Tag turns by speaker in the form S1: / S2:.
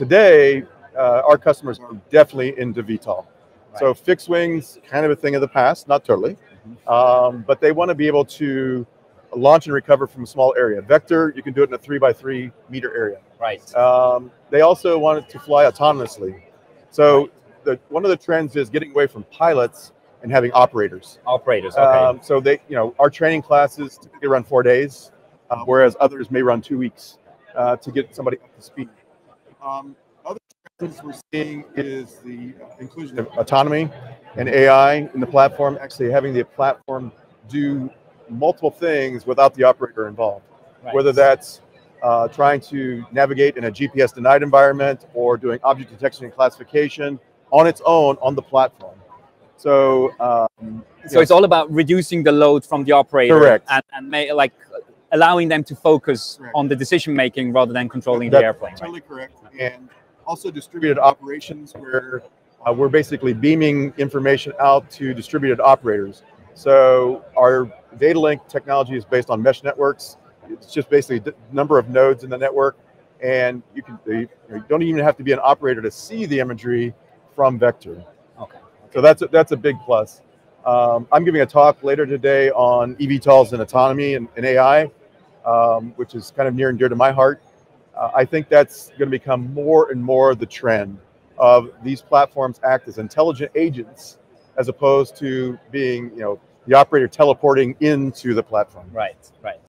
S1: today, uh, our customers are definitely into VTOL. So fixed wings, kind of a thing of the past, not totally, um, but they want to be able to launch and recover from a small area. Vector, you can do it in a three by three meter area.
S2: Right.
S1: Um, they also wanted to fly autonomously. So the, one of the trends is getting away from pilots and having operators.
S2: Operators. Okay.
S1: Um, so they, you know, our training classes typically run four days, uh, whereas others may run two weeks uh, to get somebody up to speed. Um, other trends we're seeing is the inclusion of autonomy and AI in the platform. Actually, having the platform do multiple things without the operator involved,
S2: Right.
S1: whether that's uh, trying to navigate in a GPS denied environment or doing object detection and classification on its own on the platform. So, um,
S2: so it's all about reducing the load from the operator
S1: Correct.
S2: and, and may, like allowing them to focus
S1: Correct.
S2: on the decision making rather than controlling
S1: That-
S2: the airplane. right?
S1: Totally correct. And also distributed operations where uh, we're basically beaming information out to distributed operators. So our data link technology is based on mesh networks. It's just basically the number of nodes in the network. And you can you don't even have to be an operator to see the imagery from Vector.
S2: Okay.
S1: So that's a, that's a big plus. Um, I'm giving a talk later today on eVTOLs and autonomy and, and AI, um, which is kind of near and dear to my heart. Uh, I think that's going to become more and more the trend of these platforms act as intelligent agents as opposed to being, you know, the operator teleporting into the platform.
S2: Right. Right.